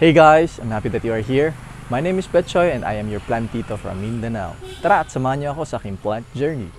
Hey guys, I'm happy that you are here. My name is Betchoy and I am your plantito from Mindanao. Tara at samahan niyo ako sa aking plant journey.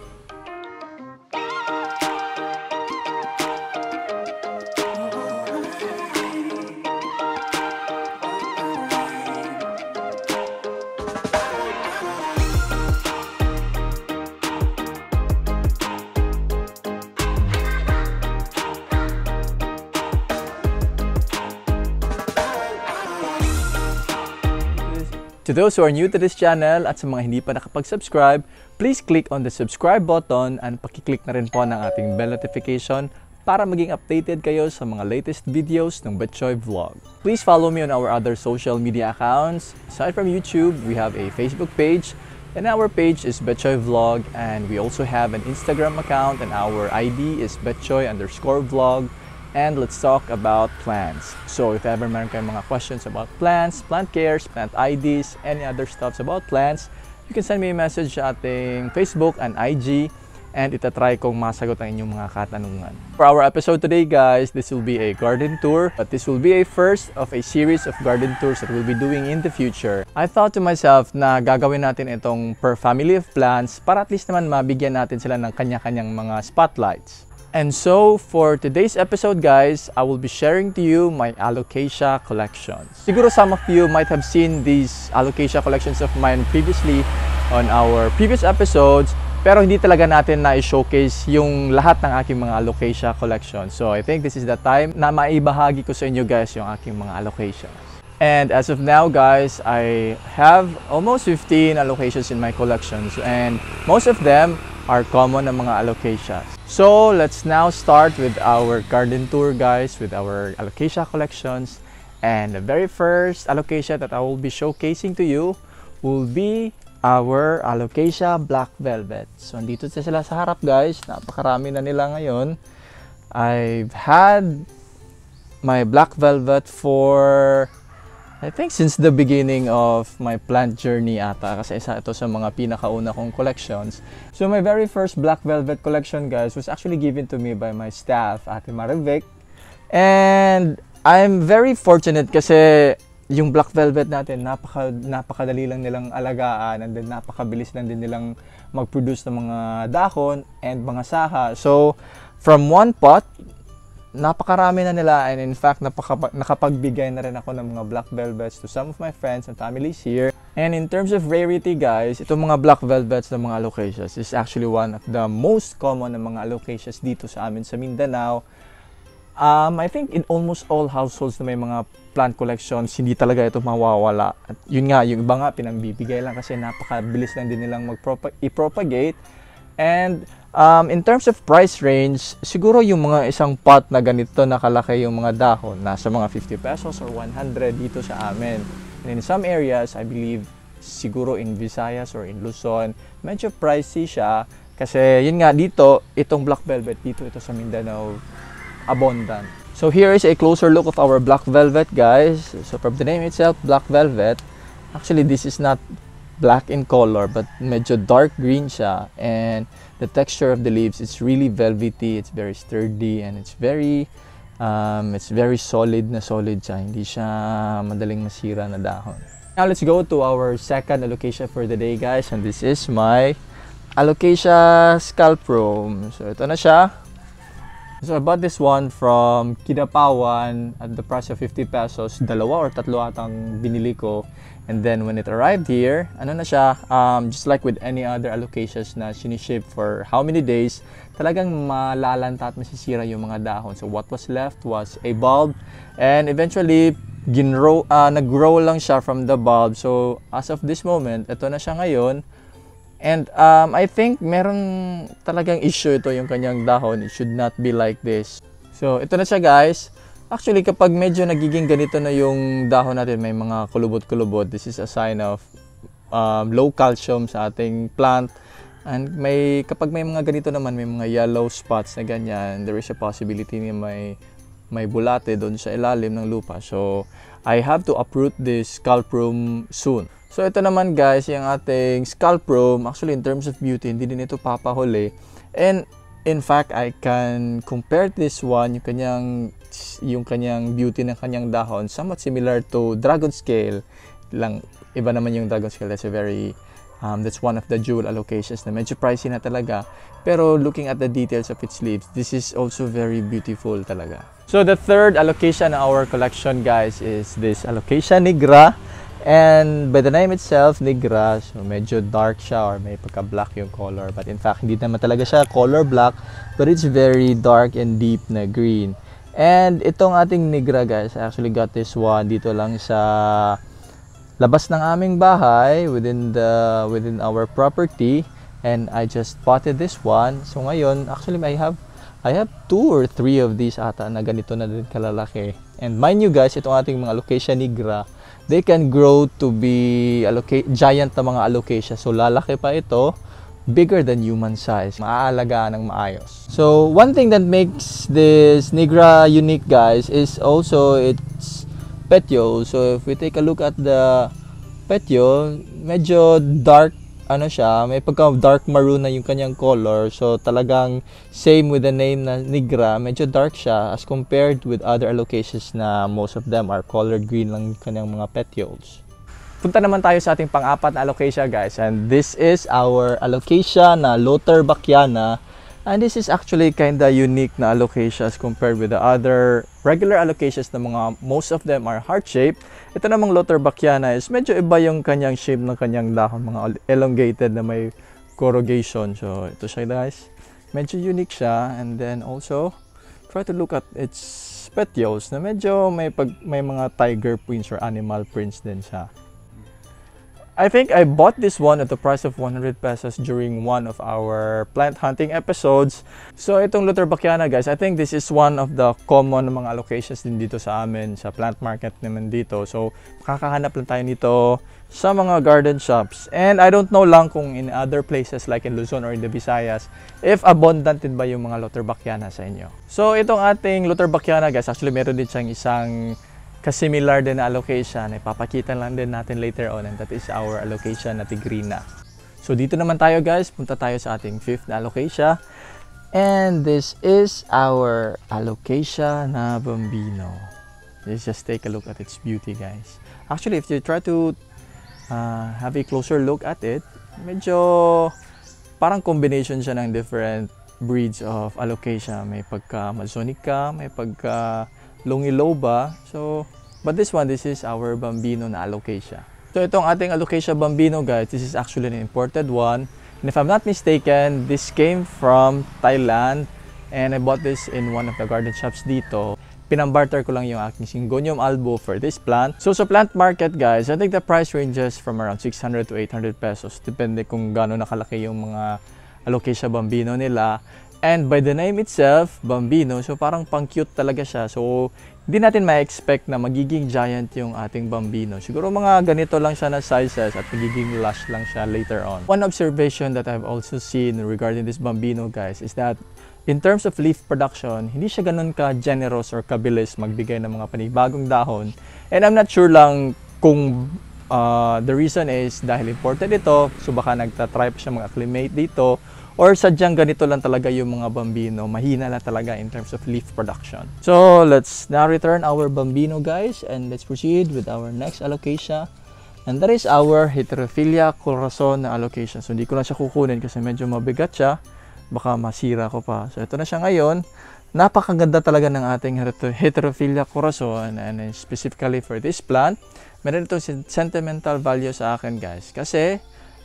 To those who are new to this channel at sa mga hindi pa nakapag-subscribe, please click on the subscribe button and pakiclick na rin po ng ating bell notification para maging updated kayo sa mga latest videos ng Betchoy Vlog. Please follow me on our other social media accounts. Aside from YouTube, we have a Facebook page and our page is Betchoy Vlog and we also have an Instagram account and our ID is Betchoy underscore vlog and let's talk about plants. So if ever meron kayong mga questions about plants, plant cares, plant IDs, any other stuffs about plants, you can send me a message sa ating Facebook and IG and itatry kong masagot ang inyong mga katanungan. For our episode today guys, this will be a garden tour but this will be a first of a series of garden tours that we'll be doing in the future. I thought to myself na gagawin natin itong per family of plants para at least naman mabigyan natin sila ng kanya-kanyang mga spotlights. And so, for today's episode guys, I will be sharing to you my alocasia collections. Siguro some of you might have seen these alocasia collections of mine previously on our previous episodes, pero hindi talaga natin na i-showcase yung lahat ng aking mga alocasia collection. So, I think this is the time na maibahagi ko sa inyo guys yung aking mga alocasias. And as of now guys, I have almost 15 allocations in my collections and most of them are common na mga alocasias. So let's now start with our garden tour guys with our alocasia collections. And the very first alocasia that I will be showcasing to you will be our alocasia black velvet. So andito sila sa harap guys. Napakarami na nila ngayon. I've had my black velvet for I think since the beginning of my plant journey ata kasi isa ito sa mga pinakauna kong collections. So my very first black velvet collection guys was actually given to me by my staff, Ate Marivic. And I'm very fortunate kasi yung black velvet natin napaka napakadali lang nilang alagaan and then napakabilis lang din nilang mag-produce ng mga dahon and mga saha. So from one pot napakarami na nila and in fact napaka, nakapagbigay na rin ako ng mga black velvets to some of my friends and families here. And in terms of rarity guys, itong mga black velvets ng mga alocasias is actually one of the most common ng mga alocasias dito sa amin sa Mindanao. Um, I think in almost all households na may mga plant collections, hindi talaga ito mawawala. At yun nga, yung iba nga pinangbibigay lang kasi napakabilis lang din nilang mag-propagate. And Um, in terms of price range, siguro yung mga isang pot na ganito nakalaki yung mga dahon, nasa mga 50 pesos or 100 dito sa amin. And in some areas, I believe, siguro in Visayas or in Luzon, medyo pricey siya. Kasi yun nga dito, itong black velvet, dito ito sa Mindanao, abundant. So here is a closer look of our black velvet guys. So from the name itself, black velvet, actually this is not black in color but medyo dark green siya and the texture of the leaves it's really velvety it's very sturdy and it's very um, it's very solid na solid siya. Hindi siya madaling masira na dahon. Now let's go to our second allocation for the day guys and this is my Alocasia scalp room so ito na siya So I bought this one from Kidapawan at the price of 50 pesos. Dalawa or tatlo atang binili ko. And then when it arrived here, ano na siya, um, just like with any other allocations na siniship for how many days, talagang malalanta at masisira yung mga dahon. So what was left was a bulb and eventually ginrow, uh, nag-grow lang siya from the bulb. So as of this moment, ito na siya ngayon. And um, I think meron talagang issue ito yung kanyang dahon. It should not be like this. So ito na siya guys. Actually kapag medyo nagiging ganito na yung dahon natin, may mga kulubot-kulubot, this is a sign of um, low calcium sa ating plant. And may kapag may mga ganito naman, may mga yellow spots na ganyan, there is a possibility na may may bulate doon sa ilalim ng lupa. So I have to uproot this scalp room soon. So ito naman guys, yung ating scalp room, actually in terms of beauty, hindi din ito papahuli. And in fact, I can compare this one, yung kanyang yung kanyang beauty ng kanyang dahon somewhat similar to dragon scale. Lang iba naman yung dragon scale. That's a very um, that's one of the jewel allocations na medyo pricey na talaga. Pero looking at the details of its leaves this is also very beautiful talaga. So the third allocation in our collection guys is this allocation nigra And by the name itself, Negra, so medyo dark siya or may pagka-black yung color. But in fact, hindi naman talaga siya color black, but it's very dark and deep na green. And itong ating Negra guys, I actually got this one dito lang sa labas ng aming bahay within the within our property and I just spotted this one. So ngayon, actually I have I have two or three of these ata na ganito na din kalalaki. And mind you guys, itong ating mga location Negra, they can grow to be giant na mga alocasia. So lalaki pa ito, bigger than human size. Maaalagaan ng maayos. So one thing that makes this Nigra unique guys is also its petiole. So if we take a look at the petiole, medyo dark ano siya, may pagka dark maroon na yung kanyang color. So talagang same with the name na Nigra, medyo dark siya as compared with other allocations na most of them are colored green lang yung kanyang mga petioles. Punta naman tayo sa ating pang-apat na allocasia guys and this is our allocasia na Lothar Bacchiana And this is actually kind of unique na alocasia as compared with the other regular alocasias na mga most of them are heart-shaped. Ito namang Lothar is medyo iba yung kanyang shape ng kanyang dahon, mga elongated na may corrugation. So ito siya guys. Medyo unique siya and then also try to look at its petioles na medyo may pag, may mga tiger prints or animal prints din siya. I think I bought this one at the price of 100 pesos during one of our plant hunting episodes. So itong Luther Bacchiana guys, I think this is one of the common mga allocations din dito sa amin sa plant market naman dito. So makakahanap lang tayo nito sa mga garden shops. And I don't know lang kung in other places like in Luzon or in the Visayas, if abundant din ba yung mga Luther Bacchiana sa inyo. So itong ating Luther Bacchiana guys, actually meron din siyang isang kasimilar din na allocation. Ipapakita lang din natin later on and that is our allocation na Tigrina. So dito naman tayo guys, punta tayo sa ating fifth na allocation. And this is our allocation na Bambino. Let's just take a look at its beauty guys. Actually, if you try to uh, have a closer look at it, medyo parang combination siya ng different breeds of allocation. May pagka Amazonica, may pagka Longiloba. So, but this one, this is our Bambino na Alocasia. So, itong ating Alocasia Bambino, guys, this is actually an imported one. And if I'm not mistaken, this came from Thailand. And I bought this in one of the garden shops dito. Pinambarter ko lang yung aking Syngonium albo for this plant. So sa plant market guys, I think the price ranges from around 600 to 800 pesos. Depende kung gaano nakalaki yung mga Alocasia Bambino nila. And by the name itself, Bambino, so parang pang-cute talaga siya. So, hindi natin ma-expect na magiging giant yung ating Bambino. Siguro mga ganito lang siya na sizes at magiging lush lang siya later on. One observation that I've also seen regarding this Bambino, guys, is that in terms of leaf production, hindi siya ganun ka-generous or kabilis magbigay ng mga panibagong dahon. And I'm not sure lang kung uh, the reason is dahil imported ito, so baka nagtatry pa siya mag-acclimate dito, or sadyang ganito lang talaga yung mga bambino, mahina na talaga in terms of leaf production. So, let's now return our bambino guys and let's proceed with our next allocation. And that is our Heterophilia corazon na allocation. So, hindi ko na siya kukunin kasi medyo mabigat siya. Baka masira ko pa. So, ito na siya ngayon. Napakaganda talaga ng ating Heterophilia corazon and specifically for this plant. Meron itong sentimental value sa akin guys. Kasi,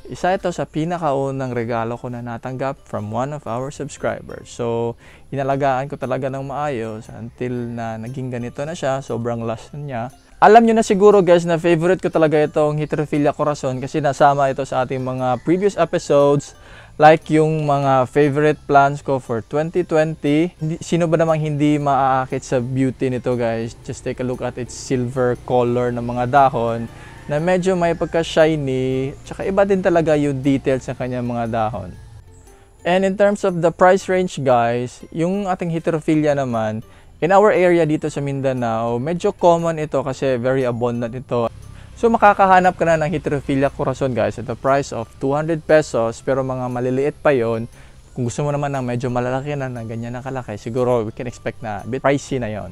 isa ito sa pinakaunang regalo ko na natanggap from one of our subscribers. So, inalagaan ko talaga ng maayos until na naging ganito na siya. Sobrang last niya. Alam nyo na siguro guys na favorite ko talaga itong Heterophilia corazon kasi nasama ito sa ating mga previous episodes like yung mga favorite plants ko for 2020. Sino ba namang hindi maaakit sa beauty nito guys? Just take a look at its silver color ng mga dahon na medyo may pagka-shiny, tsaka iba din talaga yung details sa kanyang mga dahon. And in terms of the price range guys, yung ating heterophilia naman, in our area dito sa Mindanao, medyo common ito kasi very abundant ito. So makakahanap ka na ng heterophilia corazon guys at the price of 200 pesos pero mga maliliit pa yon. Kung gusto mo naman ng medyo malalaki na, na ganyan na kalaki, siguro we can expect na bit pricey na yon.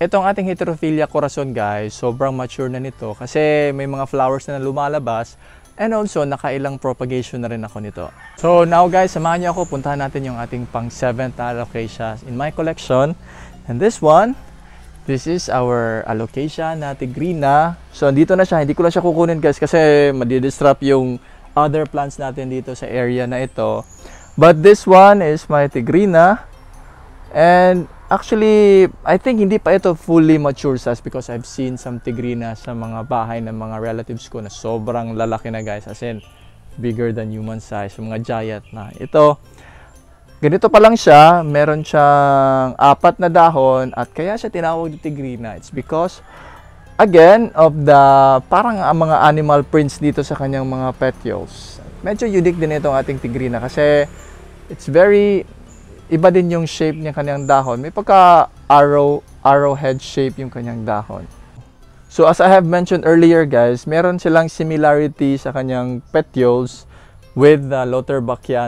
Itong ating Heterophilia corazon guys, sobrang mature na nito kasi may mga flowers na lumalabas and also nakailang propagation na rin ako nito. So now guys, samahan niyo ako, puntahan natin yung ating pang 7th alocasia in my collection. And this one, this is our alocasia na tigrina. So andito na siya, hindi ko na siya kukunin guys kasi madi-disrupt yung other plants natin dito sa area na ito. But this one is my tigrina. And actually, I think hindi pa ito fully mature size because I've seen some tigrina sa mga bahay ng mga relatives ko na sobrang lalaki na guys. As in, bigger than human size. Mga giant na. Ito, ganito pa lang siya. Meron siyang apat na dahon at kaya siya tinawag na tigrina. It's because again of the parang ang mga animal prints dito sa kanyang mga petioles. Medyo unique din itong ating tigrina kasi it's very iba din yung shape niya kanyang dahon. May pagka arrow arrowhead shape yung kanyang dahon. So as I have mentioned earlier guys, meron silang similarity sa kanyang petioles with the Lotherbachia.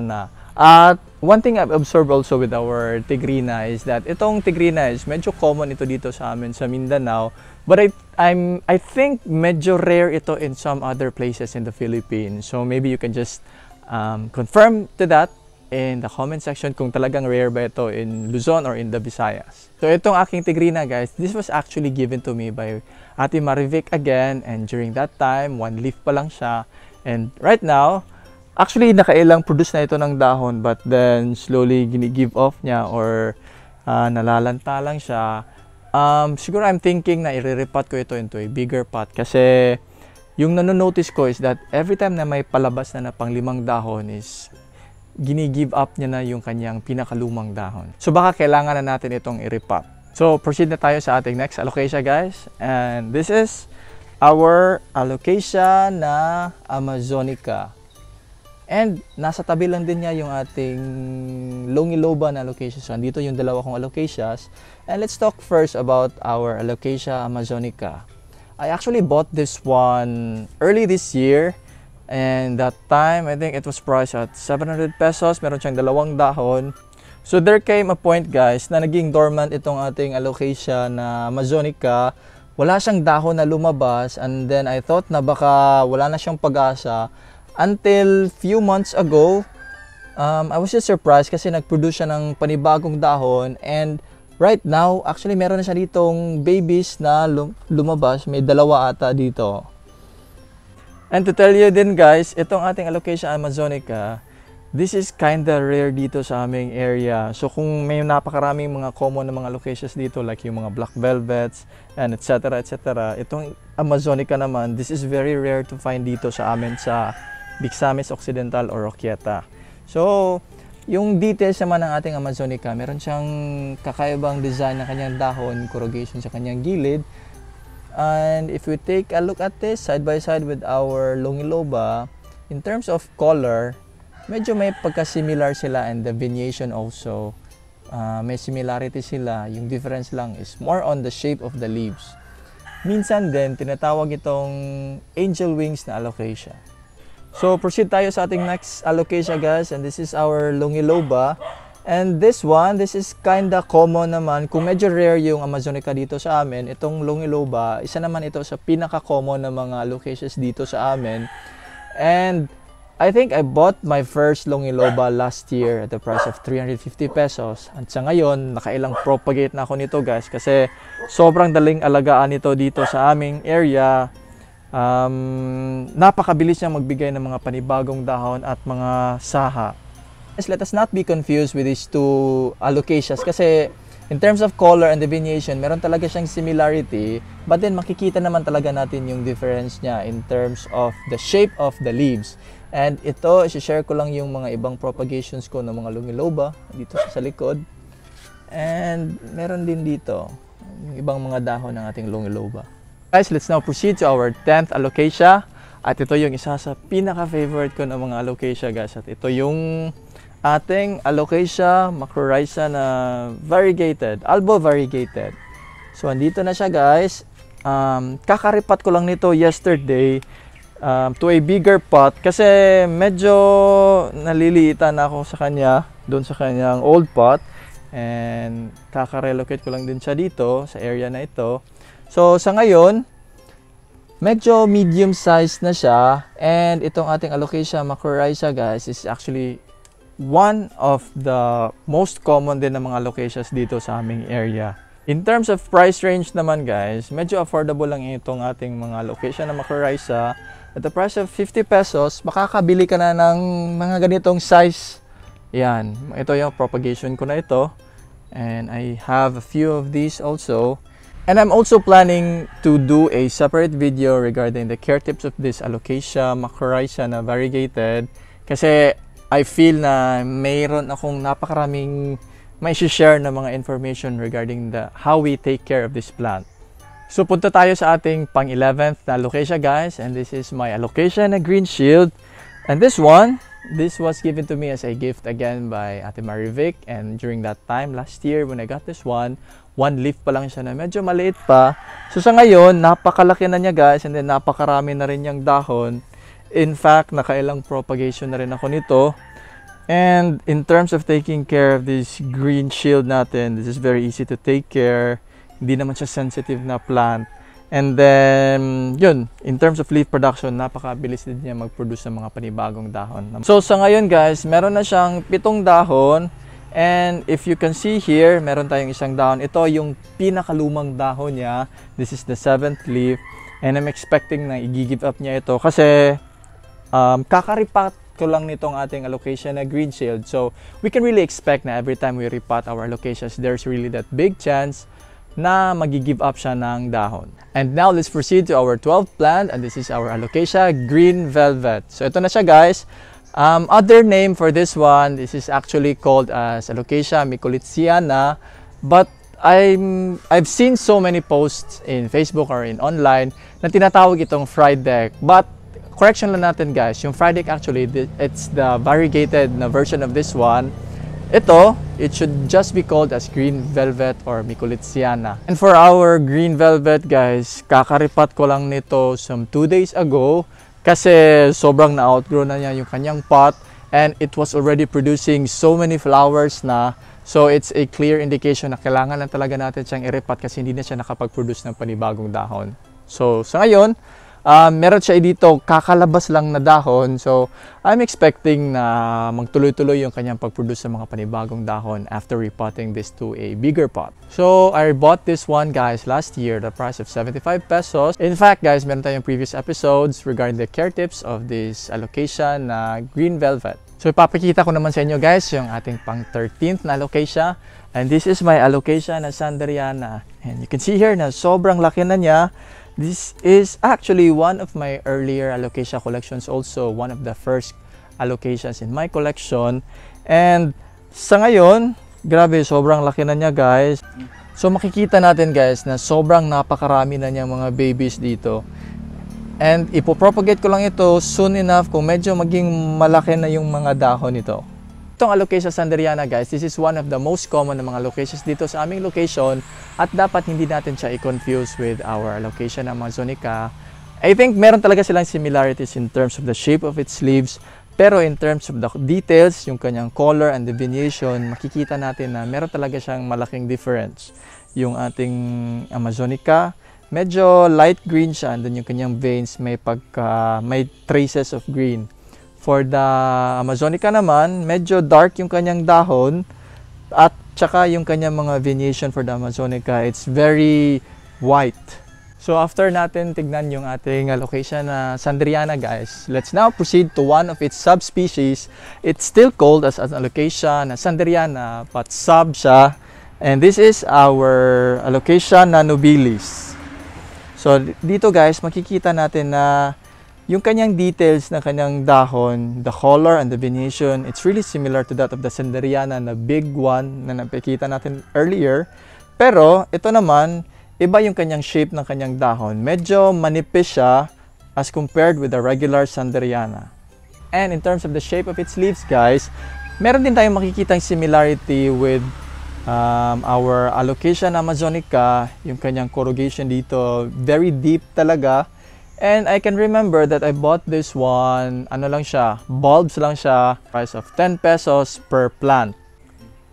At one thing I've observed also with our Tigrina is that itong Tigrina is medyo common ito dito sa amin sa Mindanao. But I, I'm, I think medyo rare ito in some other places in the Philippines. So maybe you can just um, confirm to that in the comment section kung talagang rare ba ito in Luzon or in the Visayas. So itong aking tigrina guys, this was actually given to me by Ate Marivic again and during that time, one leaf pa lang siya. And right now, actually nakailang produce na ito ng dahon but then slowly gini-give off niya or uh, nalalanta lang siya. Um, siguro I'm thinking na i-repot ko ito into a bigger pot kasi yung nanonotice ko is that every time na may palabas na na pang limang dahon is gini-give up niya na yung kanyang pinakalumang dahon. So baka kailangan na natin itong i-repot. So proceed na tayo sa ating next alocasia guys. And this is our alocasia na Amazonica. And nasa tabi lang din niya yung ating Longiloba na alocasia. So andito yung dalawa kong alocasias. And let's talk first about our alocasia Amazonica. I actually bought this one early this year And that time, I think it was priced at 700 pesos. Meron siyang dalawang dahon. So there came a point guys na naging dormant itong ating alocasia na Amazonica. Wala siyang dahon na lumabas and then I thought na baka wala na siyang pag-asa until few months ago um, I was just surprised kasi nag-produce siya ng panibagong dahon and right now actually meron na siya ditong babies na lumabas may dalawa ata dito And to tell you din guys, itong ating allocation Amazonica, this is kinda rare dito sa aming area. So kung may napakaraming mga common na mga locations dito like yung mga black velvets and etc etc. Itong Amazonica naman, this is very rare to find dito sa amin sa Bixamis Occidental or Roquieta. So yung details naman ng ating Amazonica, meron siyang kakaibang design ng kanyang dahon, corrugation sa kanyang gilid And if we take a look at this side by side with our Longiloba, in terms of color, medyo may pagka-similar sila and the veniation also. Uh, may similarity sila. Yung difference lang is more on the shape of the leaves. Minsan din, tinatawag itong angel wings na alocasia. So, proceed tayo sa ating next alocasia guys. And this is our Longiloba. And this one, this is kinda common naman. Kung medyo rare yung Amazonica dito sa amin, itong Longiloba, isa naman ito sa pinaka-common na mga locations dito sa amin. And I think I bought my first Longiloba last year at the price of 350 pesos. At sa ngayon, nakailang propagate na ako nito guys kasi sobrang daling alagaan nito dito sa aming area. Um, napakabilis niya magbigay ng mga panibagong dahon at mga saha. Let us not be confused with these two allocations kasi in terms of color and delineation, meron talaga siyang similarity but then makikita naman talaga natin yung difference niya in terms of the shape of the leaves. And ito, isi-share ko lang yung mga ibang propagations ko ng mga lungiloba dito sa likod. And meron din dito yung ibang mga dahon ng ating lungiloba. Guys, let's now proceed to our 10th alocasia. At ito yung isa sa pinaka-favorite ko ng mga alocasia guys. At ito yung ating alocasia macrorrhiza na variegated, albo variegated. So andito na siya guys. Um, kakaripat ko lang nito yesterday um, to a bigger pot kasi medyo naliliitan ako sa kanya doon sa kanyang old pot. And kaka-relocate ko lang din siya dito sa area na ito. So sa ngayon, medyo medium size na siya. And itong ating alocasia macrorrhiza guys is actually one of the most common din ng mga alocasias dito sa aming area. In terms of price range naman guys, medyo affordable lang itong ating mga alocasia na macrorrhiza. At the price of 50 pesos, makakabili ka na ng mga ganitong size yan. Ito yung propagation ko na ito. And I have a few of these also. And I'm also planning to do a separate video regarding the care tips of this alocasia macrorrhiza na variegated. Kasi I feel na mayroon akong napakaraming may share na mga information regarding the how we take care of this plant. So punta tayo sa ating pang 11th na alocasia guys and this is my alocasia na green shield. And this one, This was given to me as a gift again by Ate Marivic and during that time last year when I got this one, one leaf pa lang siya na medyo maliit pa. So sa ngayon, napakalaki na niya guys and then napakarami na rin niyang dahon. In fact, nakailang propagation na rin ako nito. And in terms of taking care of this green shield natin, this is very easy to take care. Hindi naman siya sensitive na plant. And then, yun, in terms of leaf production, napakabilis din niya mag-produce ng mga panibagong dahon. So, sa ngayon guys, meron na siyang pitong dahon. And if you can see here, meron tayong isang dahon. Ito yung pinakalumang dahon niya. This is the seventh leaf. And I'm expecting na i-give up niya ito kasi um, kakaripat ko lang nitong ating allocation na green shield. So, we can really expect na every time we repot our allocations, there's really that big chance na magi-give up siya ng dahon. And now let's proceed to our 12th plant and this is our Alocasia Green Velvet. So ito na siya guys. Um, other name for this one, this is actually called as Alocasia micolitziana but I'm, I've seen so many posts in Facebook or in online na tinatawag itong fried deck. But correction lang natin guys, yung deck actually, it's the variegated na version of this one. Ito, it should just be called as green velvet or micolitziana. And for our green velvet guys, kakaripat ko lang nito some 2 days ago kasi sobrang na-outgrow na niya yung kanyang pot and it was already producing so many flowers na so it's a clear indication na kailangan na talaga natin siyang i-repot kasi hindi na siya nakapag-produce ng panibagong dahon. So sa ngayon, uh, meron siya dito kakalabas lang na dahon. So, I'm expecting na magtuloy-tuloy yung kanyang pag-produce ng mga panibagong dahon after repotting this to a bigger pot. So, I bought this one guys last year, the price of 75 pesos. In fact guys, meron tayong previous episodes regarding the care tips of this allocation na green velvet. So, ipapakita ko naman sa inyo guys yung ating pang 13th na allocation. And this is my allocation na Sanderiana. And you can see here na sobrang laki na niya. This is actually one of my earlier alocasia collections also, one of the first allocations in my collection. And sa ngayon, grabe, sobrang laki na niya guys. So makikita natin guys na sobrang napakarami na niyang mga babies dito. And ipopropagate ko lang ito soon enough kung medyo maging malaki na yung mga dahon nito. Itong alocasia sanderiana guys, this is one of the most common na mga locations dito sa aming location at dapat hindi natin siya i-confuse with our alocasia amazonica. I think meron talaga silang similarities in terms of the shape of its leaves pero in terms of the details, yung kanyang color and delineation, makikita natin na meron talaga siyang malaking difference. Yung ating amazonica, medyo light green siya and then yung kanyang veins may pagka may traces of green. For the Amazonica naman, medyo dark yung kanyang dahon at tsaka yung kanyang mga veneation for the Amazonica, it's very white. So after natin tignan yung ating location na Sandriana guys, let's now proceed to one of its subspecies. It's still called as an allocation na Sandriana but sub siya. And this is our allocation na nobilis. So dito guys, makikita natin na yung kanyang details na kanyang dahon, the color and the venetion, it's really similar to that of the Sanderiana na big one na napikita natin earlier. Pero ito naman, iba yung kanyang shape ng kanyang dahon. Medyo manipis siya as compared with the regular Sanderiana. And in terms of the shape of its leaves, guys, meron din tayong makikitang similarity with um, our Alocasia amazonica, yung kanyang corrugation dito, very deep talaga And I can remember that I bought this one, ano lang siya, bulbs lang siya, price of 10 pesos per plant.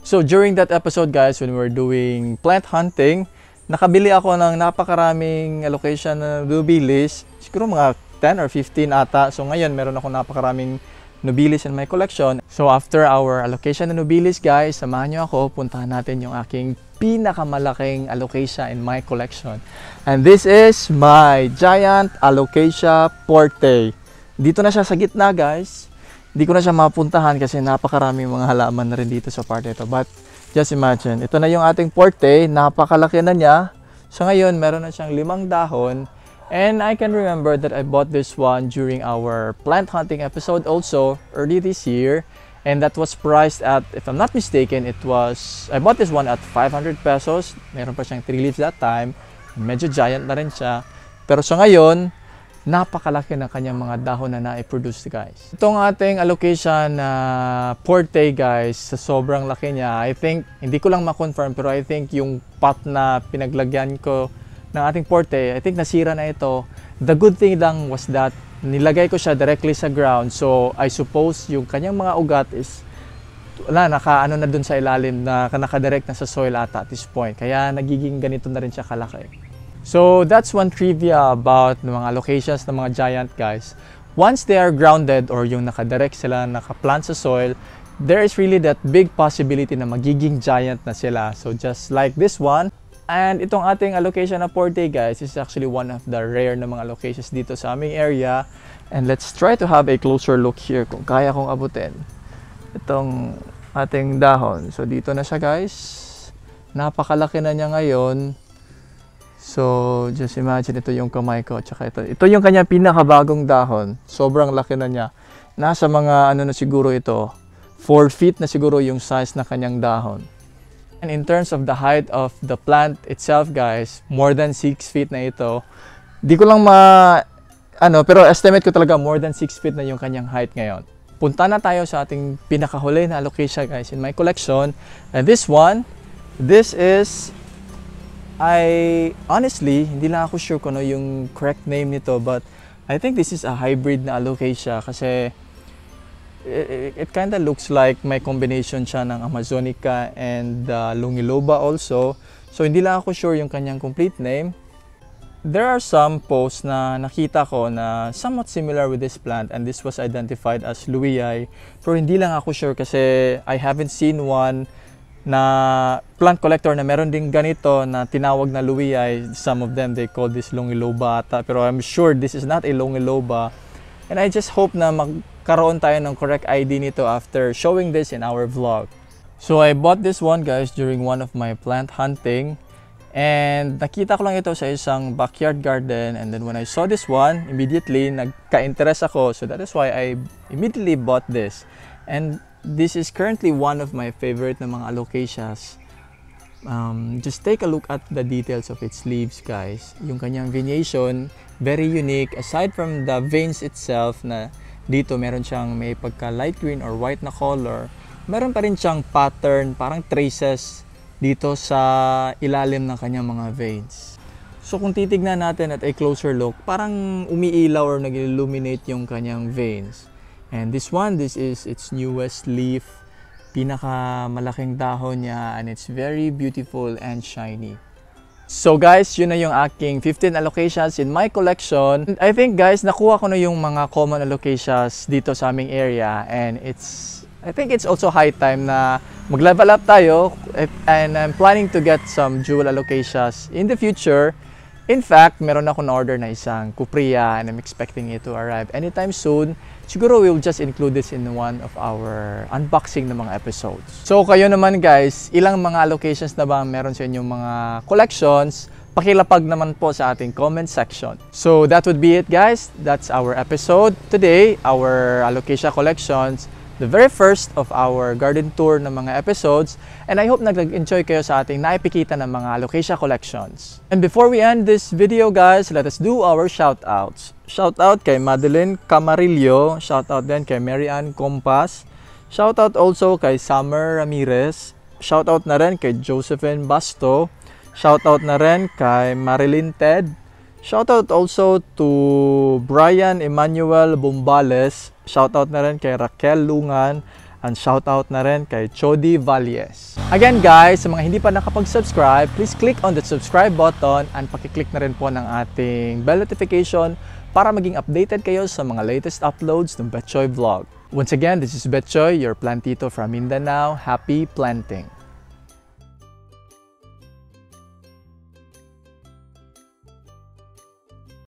So during that episode guys, when we were doing plant hunting, nakabili ako ng napakaraming allocation na nubilis. Siguro mga 10 or 15 ata. So ngayon, meron ako napakaraming nubilis in my collection. So after our allocation na nubilis guys, samahan nyo ako, puntahan natin yung aking pinakamalaking alocasia in my collection. And this is my giant alocasia porte. Dito na siya sa gitna guys. Hindi ko na siya mapuntahan kasi napakaraming mga halaman na rin dito sa part ito. But just imagine, ito na yung ating porte, napakalaki na niya. So ngayon, meron na siyang limang dahon And I can remember that I bought this one during our plant hunting episode also early this year. And that was priced at, if I'm not mistaken, it was, I bought this one at 500 pesos. Meron pa siyang 3 leaves that time. Medyo giant na rin siya. Pero sa ngayon, napakalaki na kanyang mga dahon na na-produce guys. Itong ating allocation na uh, porte guys, sa sobrang laki niya, I think, hindi ko lang ma-confirm, pero I think yung pot na pinaglagyan ko ng ating porte, I think nasira na ito. The good thing lang was that nilagay ko siya directly sa ground. So, I suppose yung kanyang mga ugat is wala, naka ano na dun sa ilalim na nakadirect na sa soil ata at this point. Kaya nagiging ganito na rin siya kalaki. So, that's one trivia about ng mga locations ng mga giant guys. Once they are grounded or yung nakadirect sila, nakaplant sa soil, there is really that big possibility na magiging giant na sila. So, just like this one, And itong ating allocation na Porte guys is actually one of the rare na mga locations dito sa aming area. And let's try to have a closer look here kung kaya kong abutin itong ating dahon. So dito na siya guys. Napakalaki na niya ngayon. So just imagine ito yung kamay ko. Tsaka ito. Ito yung kanyang pinakabagong dahon. Sobrang laki na niya. Nasa mga ano na siguro ito. 4 feet na siguro yung size na kanyang dahon. And in terms of the height of the plant itself, guys, more than 6 feet na ito. Di ko lang ma... Ano, pero estimate ko talaga more than 6 feet na yung kanyang height ngayon. Punta na tayo sa ating pinakahuli na alocasia, guys, in my collection. And this one, this is... I honestly, hindi lang ako sure kung ano yung correct name nito, but I think this is a hybrid na alocasia kasi it, it kind of looks like may combination siya ng Amazonica and uh, Lungiloba also. So hindi lang ako sure yung kanyang complete name. There are some posts na nakita ko na somewhat similar with this plant and this was identified as Luiai. Pero hindi lang ako sure kasi I haven't seen one na plant collector na meron din ganito na tinawag na Luiai. Some of them they call this Longiloba ata. Pero I'm sure this is not a Longiloba. And I just hope na mag magkaroon tayo ng correct ID nito after showing this in our vlog. So I bought this one guys during one of my plant hunting and nakita ko lang ito sa isang backyard garden and then when I saw this one, immediately nagka-interest ako so that is why I immediately bought this. And this is currently one of my favorite na mga alocasias. Um, just take a look at the details of its leaves guys. Yung kanyang venation, very unique aside from the veins itself na dito meron siyang may pagka light green or white na color. Meron pa rin siyang pattern, parang traces dito sa ilalim ng kanyang mga veins. So kung titignan natin at a closer look, parang umiilaw or nag-illuminate yung kanyang veins. And this one, this is its newest leaf. Pinaka malaking dahon niya and it's very beautiful and shiny. So guys, yun na yung aking 15 allocations in my collection. I think guys, nakuha ko na yung mga common allocations dito sa aming area and it's I think it's also high time na mag-level up tayo and I'm planning to get some jewel allocations in the future. In fact, meron ako na order na isang Cupriya and I'm expecting it to arrive anytime soon. Siguro we'll just include this in one of our unboxing ng mga episodes. So kayo naman guys, ilang mga allocations na ba meron sa inyong mga collections? Pakilapag naman po sa ating comment section. So that would be it guys. That's our episode. Today, our alocasia collections the very first of our garden tour ng mga episodes and I hope nag-enjoy kayo sa ating naipikita ng mga alocasia collections. And before we end this video guys, let us do our shoutouts. Shoutout kay Madeline Camarillo, shoutout din kay Mary Ann Compas, shoutout also kay Summer Ramirez, shoutout na rin kay Josephine Basto, shoutout na rin kay Marilyn Ted, Shoutout also to Brian Emmanuel Bumbales. Shoutout na rin kay Raquel Lungan And shoutout na rin kay Chody Valles. Again guys, sa mga hindi pa nakapag-subscribe, please click on the subscribe button and pakiclick na rin po ng ating bell notification para maging updated kayo sa mga latest uploads ng Betchoy Vlog. Once again, this is Betchoy, your plantito from Mindanao. Happy planting!